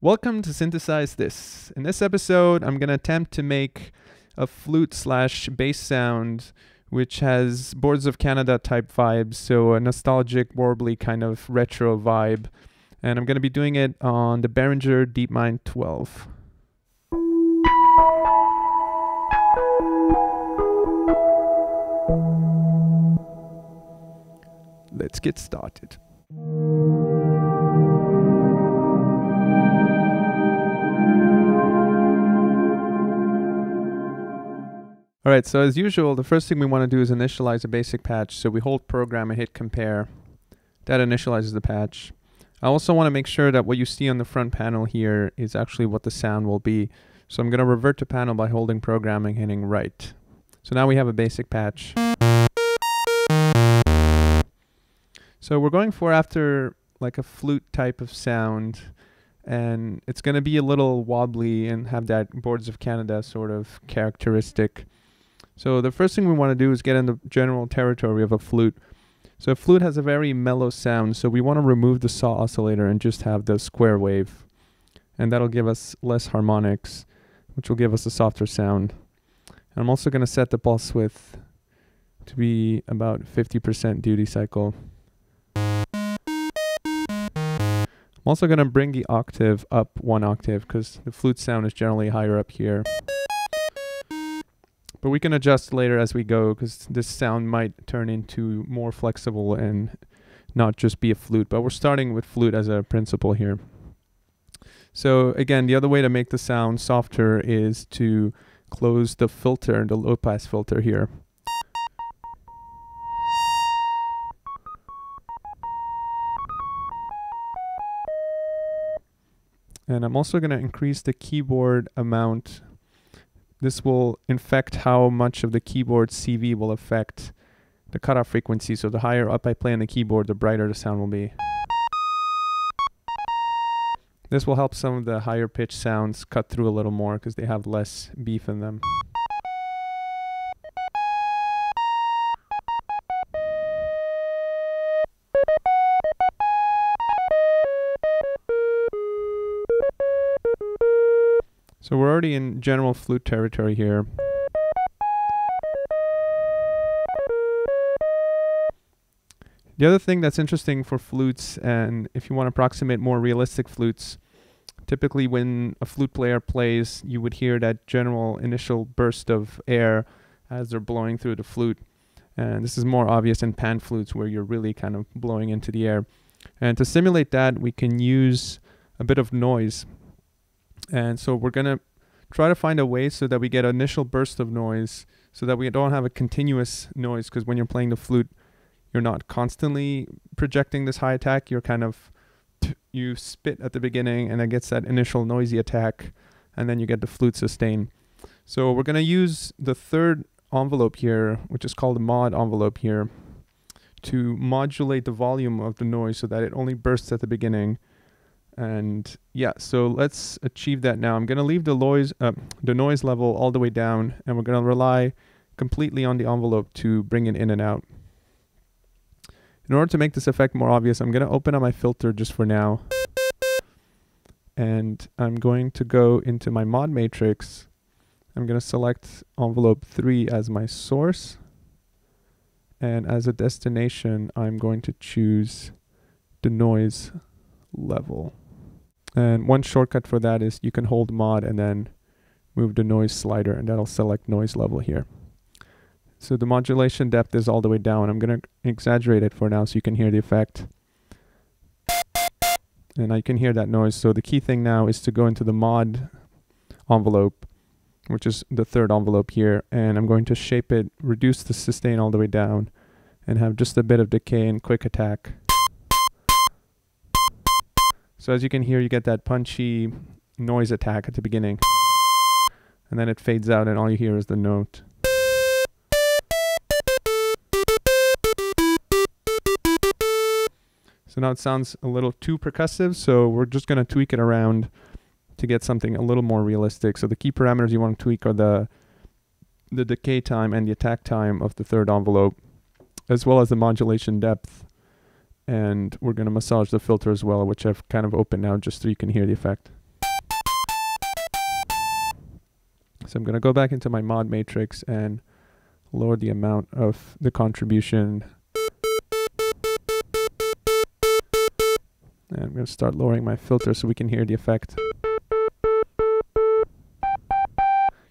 Welcome to Synthesize This. In this episode, I'm going to attempt to make a flute slash bass sound which has Boards of Canada type vibes, so a nostalgic, warbly kind of retro vibe. And I'm going to be doing it on the Behringer DeepMind 12. Let's get started. All right, so as usual, the first thing we want to do is initialize a basic patch. So we hold program and hit compare. That initializes the patch. I also want to make sure that what you see on the front panel here is actually what the sound will be. So I'm going to revert to panel by holding program and hitting right. So now we have a basic patch. So we're going for after like a flute type of sound and it's going to be a little wobbly and have that Boards of Canada sort of characteristic. So the first thing we want to do is get in the general territory of a flute. So a flute has a very mellow sound, so we want to remove the saw oscillator and just have the square wave. And that'll give us less harmonics, which will give us a softer sound. And I'm also going to set the pulse width to be about 50% duty cycle. I'm also going to bring the octave up one octave because the flute sound is generally higher up here. But we can adjust later as we go because this sound might turn into more flexible and not just be a flute. But we're starting with flute as a principle here. So again, the other way to make the sound softer is to close the filter, the low pass filter here. And I'm also going to increase the keyboard amount this will infect how much of the keyboard CV will affect the cutoff frequency. So the higher up I play on the keyboard, the brighter the sound will be. This will help some of the higher pitch sounds cut through a little more because they have less beef in them. So we're already in general flute territory here. The other thing that's interesting for flutes, and if you want to approximate more realistic flutes, typically when a flute player plays, you would hear that general initial burst of air as they're blowing through the flute. And this is more obvious in pan flutes where you're really kind of blowing into the air. And to simulate that, we can use a bit of noise. And so we're going to try to find a way so that we get an initial burst of noise so that we don't have a continuous noise because when you're playing the flute, you're not constantly projecting this high attack. You're kind of, you spit at the beginning and it gets that initial noisy attack and then you get the flute sustain. So we're going to use the third envelope here, which is called the mod envelope here, to modulate the volume of the noise so that it only bursts at the beginning and yeah, so let's achieve that now. I'm going to leave the noise, uh, the noise level all the way down, and we're going to rely completely on the envelope to bring it in and out. In order to make this effect more obvious, I'm going to open up my filter just for now. And I'm going to go into my mod matrix. I'm going to select envelope 3 as my source. And as a destination, I'm going to choose the noise level. And one shortcut for that is you can hold mod and then move the noise slider and that'll select noise level here. So the modulation depth is all the way down. I'm going to exaggerate it for now so you can hear the effect. And I can hear that noise. So the key thing now is to go into the mod envelope, which is the third envelope here. And I'm going to shape it, reduce the sustain all the way down, and have just a bit of decay and quick attack. So as you can hear, you get that punchy noise attack at the beginning. And then it fades out and all you hear is the note. So now it sounds a little too percussive, so we're just going to tweak it around to get something a little more realistic. So the key parameters you want to tweak are the the decay time and the attack time of the third envelope, as well as the modulation depth and we're going to massage the filter as well, which I've kind of opened now just so you can hear the effect. So I'm going to go back into my mod matrix and lower the amount of the contribution. And I'm going to start lowering my filter so we can hear the effect.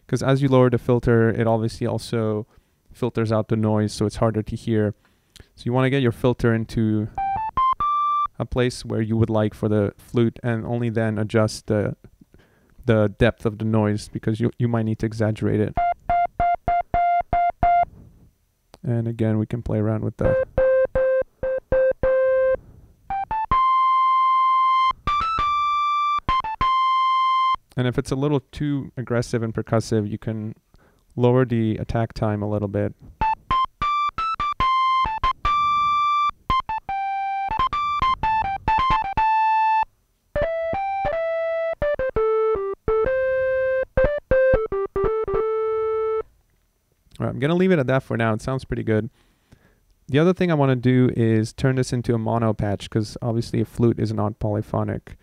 Because as you lower the filter, it obviously also filters out the noise, so it's harder to hear. So you want to get your filter into a place where you would like for the flute and only then adjust the the depth of the noise because you you might need to exaggerate it. And again, we can play around with that. And if it's a little too aggressive and percussive, you can lower the attack time a little bit. Leave it at that for now. It sounds pretty good. The other thing I want to do is turn this into a mono patch because obviously a flute is not polyphonic.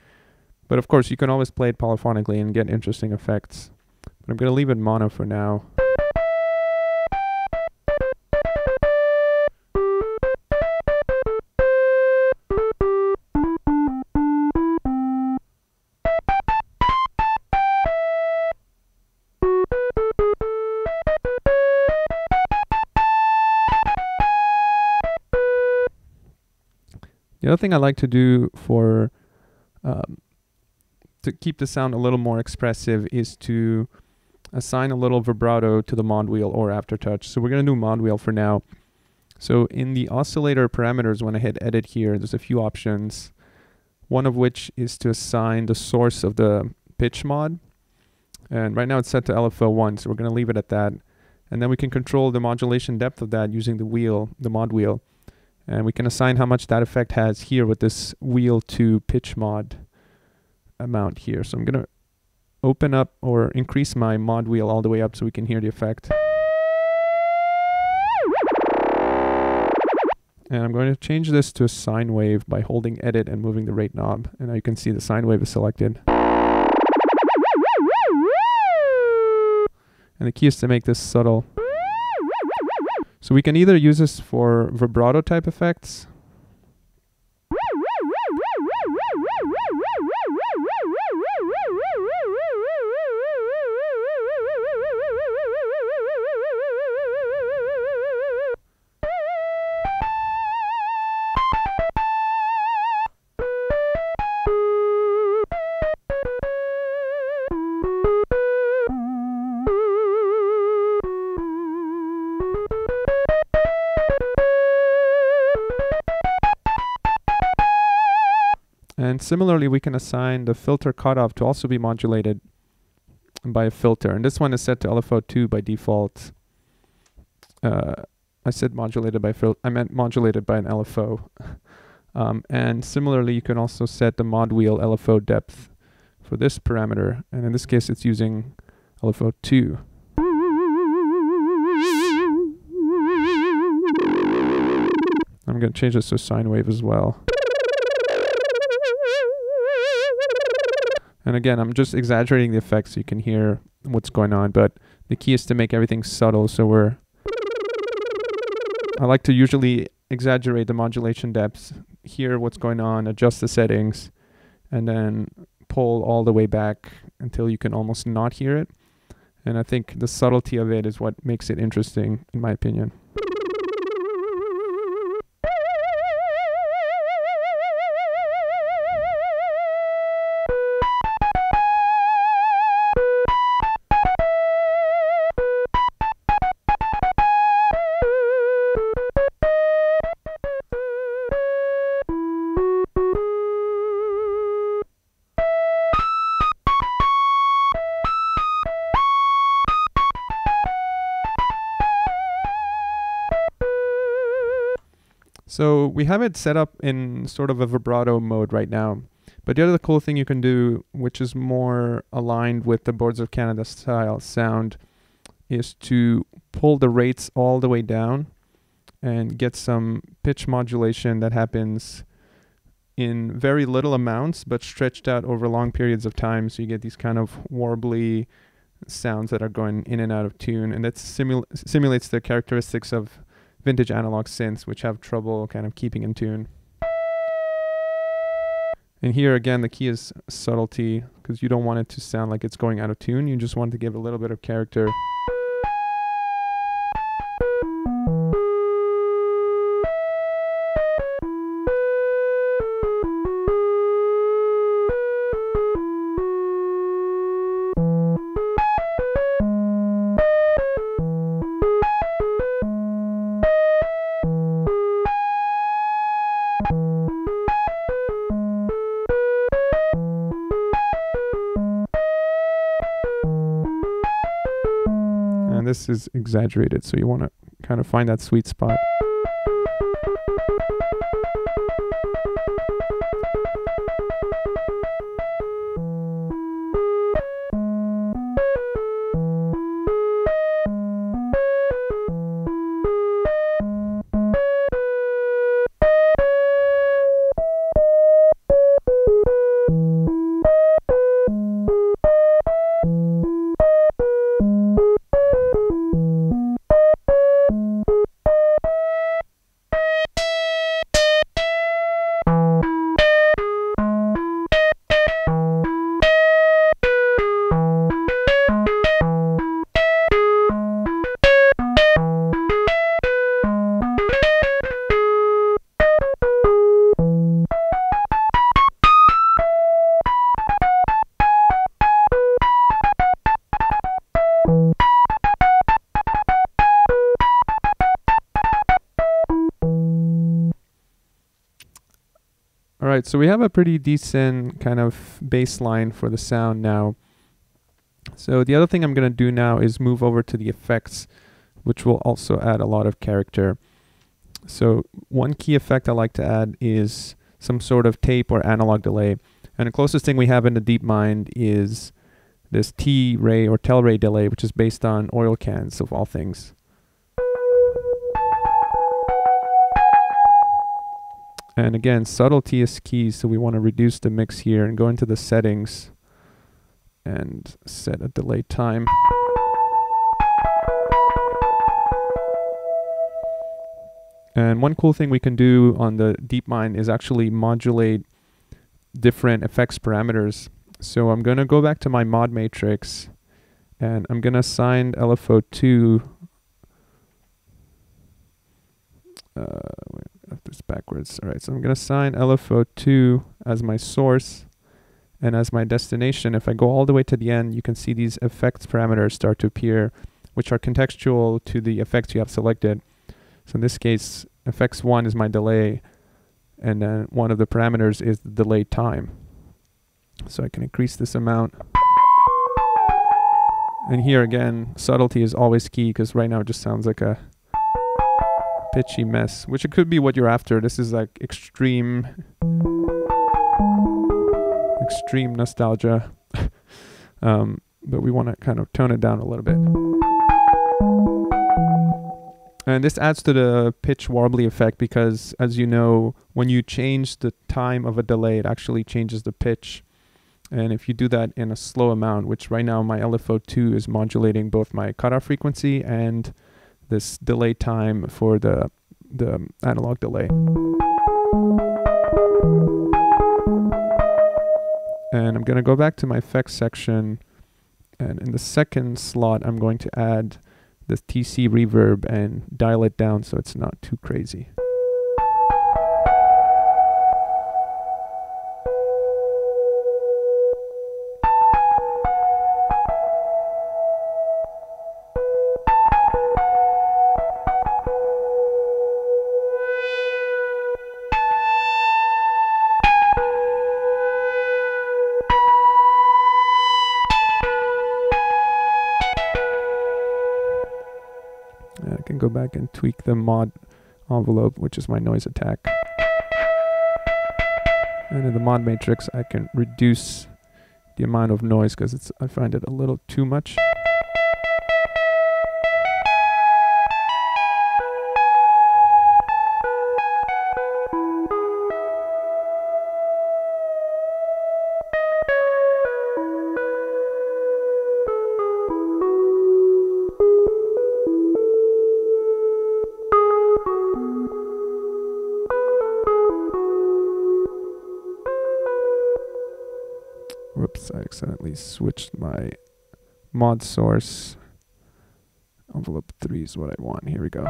But of course, you can always play it polyphonically and get interesting effects. But I'm going to leave it mono for now. The other thing I like to do for um, to keep the sound a little more expressive is to assign a little vibrato to the mod wheel or aftertouch. So we're going to do mod wheel for now. So in the oscillator parameters, when I hit edit here, there's a few options. One of which is to assign the source of the pitch mod. And right now it's set to LFO1, so we're going to leave it at that. And then we can control the modulation depth of that using the wheel, the mod wheel. And we can assign how much that effect has here with this wheel to pitch mod amount here. So I'm going to open up or increase my mod wheel all the way up so we can hear the effect. And I'm going to change this to a sine wave by holding edit and moving the rate knob. And now you can see the sine wave is selected. And the key is to make this subtle. So we can either use this for vibrato type effects And similarly, we can assign the filter cutoff to also be modulated by a filter. And this one is set to LFO2 by default. Uh, I said modulated by filter. I meant modulated by an LFO. um, and similarly, you can also set the mod wheel LFO depth for this parameter. And in this case, it's using LFO2. I'm going to change this to sine wave as well. And again, I'm just exaggerating the effects so you can hear what's going on, but the key is to make everything subtle. So we're, I like to usually exaggerate the modulation depths, hear what's going on, adjust the settings, and then pull all the way back until you can almost not hear it. And I think the subtlety of it is what makes it interesting, in my opinion. So we have it set up in sort of a vibrato mode right now. But the other cool thing you can do, which is more aligned with the Boards of Canada style sound, is to pull the rates all the way down and get some pitch modulation that happens in very little amounts but stretched out over long periods of time so you get these kind of warbly sounds that are going in and out of tune and that simul- simulates the characteristics of vintage analog synths which have trouble kind of keeping in tune. And here again the key is subtlety because you don't want it to sound like it's going out of tune. You just want to give a little bit of character this is exaggerated, so you want to kind of find that sweet spot. Right, so we have a pretty decent kind of baseline for the sound now. So the other thing I'm going to do now is move over to the effects, which will also add a lot of character. So one key effect I like to add is some sort of tape or analog delay. And the closest thing we have in the DeepMind is this T-ray or Telray delay, which is based on oil cans of all things. And again, subtlety is key, so we want to reduce the mix here and go into the settings and set a delay time. And one cool thing we can do on the DeepMind is actually modulate different effects parameters. So I'm going to go back to my mod matrix and I'm going to assign LFO2 uh, this backwards. All right, so I'm going to assign LFO2 as my source and as my destination. If I go all the way to the end, you can see these effects parameters start to appear, which are contextual to the effects you have selected. So in this case, effects one is my delay, and then one of the parameters is the delay time. So I can increase this amount. And here again, subtlety is always key because right now it just sounds like a pitchy mess, which it could be what you're after. This is like extreme, extreme nostalgia. um, but we want to kind of tone it down a little bit. And this adds to the pitch warbly effect because, as you know, when you change the time of a delay, it actually changes the pitch. And if you do that in a slow amount, which right now my LFO2 is modulating both my cutoff frequency and this delay time for the the analog delay. And I'm going to go back to my effects section and in the second slot I'm going to add the TC reverb and dial it down so it's not too crazy. Go back and tweak the mod envelope, which is my noise attack. And in the mod matrix, I can reduce the amount of noise because it's I find it a little too much. Accidentally switched my mod source. Envelope 3 is what I want. Here we go.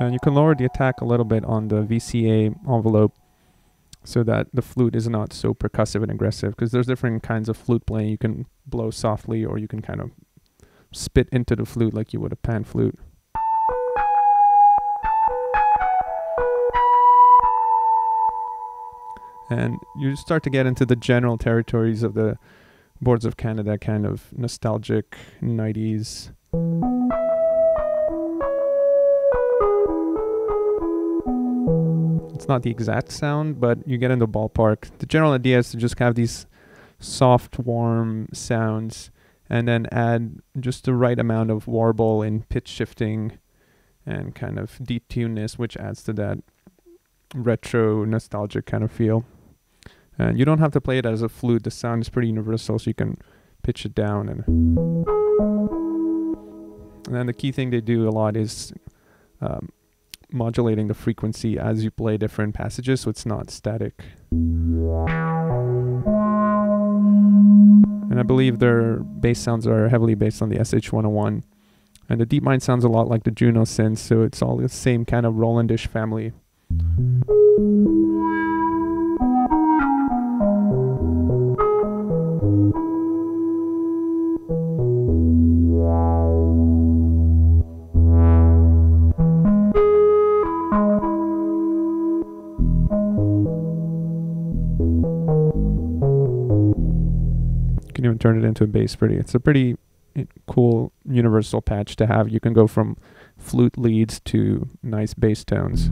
And you can lower the attack a little bit on the VCA envelope so that the flute is not so percussive and aggressive because there's different kinds of flute playing. You can blow softly or you can kind of spit into the flute like you would a pan flute. And you start to get into the general territories of the Boards of Canada kind of nostalgic 90s not the exact sound, but you get in the ballpark. The general idea is to just have these soft, warm sounds and then add just the right amount of warble and pitch shifting and kind of detuneness, which adds to that retro, nostalgic kind of feel. And you don't have to play it as a flute. The sound is pretty universal, so you can pitch it down. And, and then the key thing they do a lot is um, modulating the frequency as you play different passages so it's not static. And I believe their bass sounds are heavily based on the SH101. And the DeepMind sounds a lot like the Juno synth, so it's all the same kind of Rolandish family. Turn it into a bass pretty. It's a pretty eh, cool universal patch to have. You can go from flute leads to nice bass tones.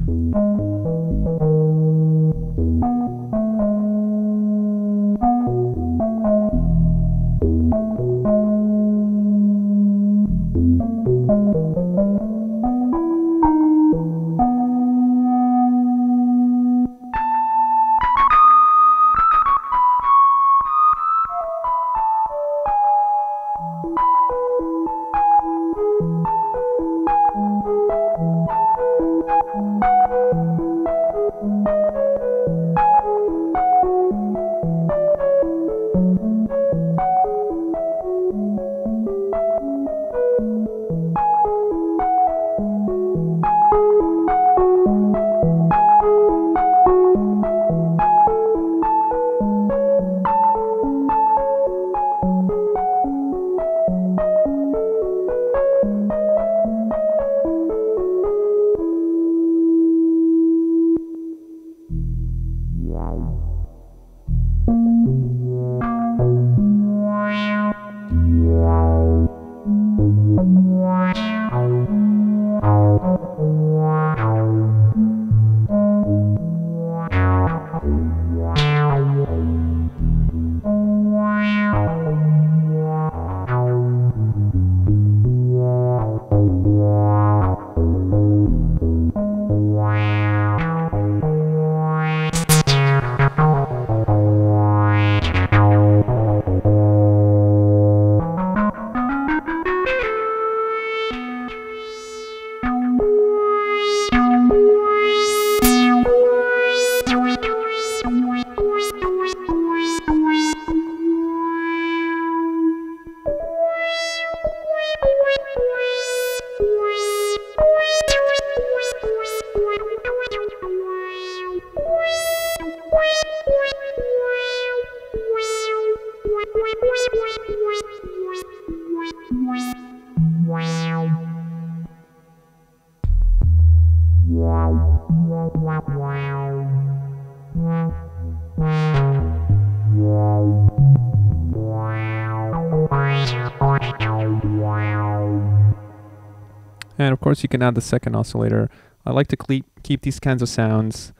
Course, you can add the second oscillator. I like to keep these kinds of sounds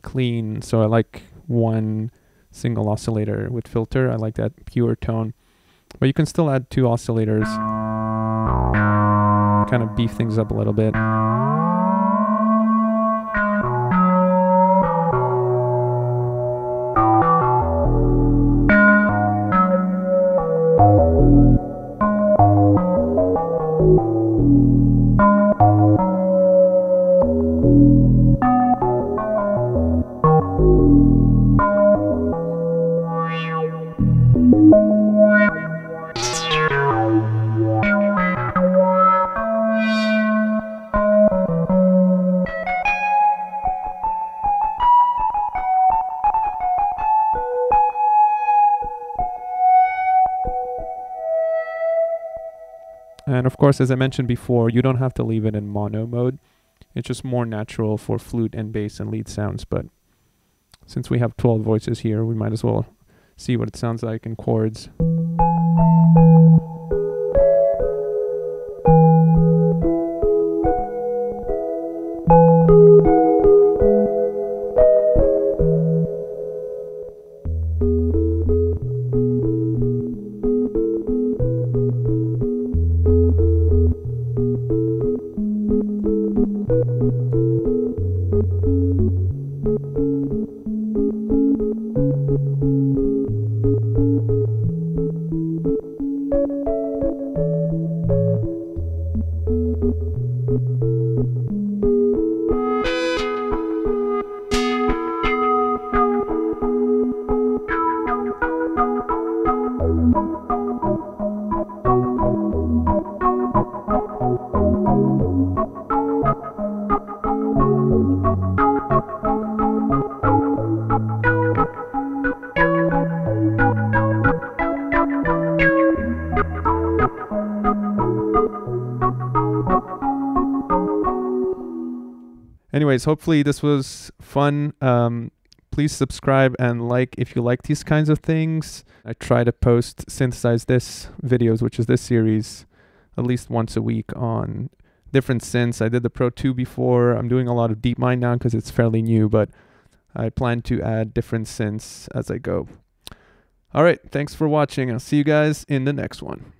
clean, so I like one single oscillator with filter. I like that pure tone. But you can still add two oscillators. kind of beef things up a little bit. And of course, as I mentioned before, you don't have to leave it in mono mode. It's just more natural for flute and bass and lead sounds. But since we have 12 voices here, we might as well see what it sounds like in chords. Anyways, hopefully this was fun. Um, please subscribe and like if you like these kinds of things. I try to post synthesize this videos, which is this series, at least once a week on different synths. I did the Pro 2 before. I'm doing a lot of DeepMind now because it's fairly new, but I plan to add different synths as I go. All right, thanks for watching. I'll see you guys in the next one.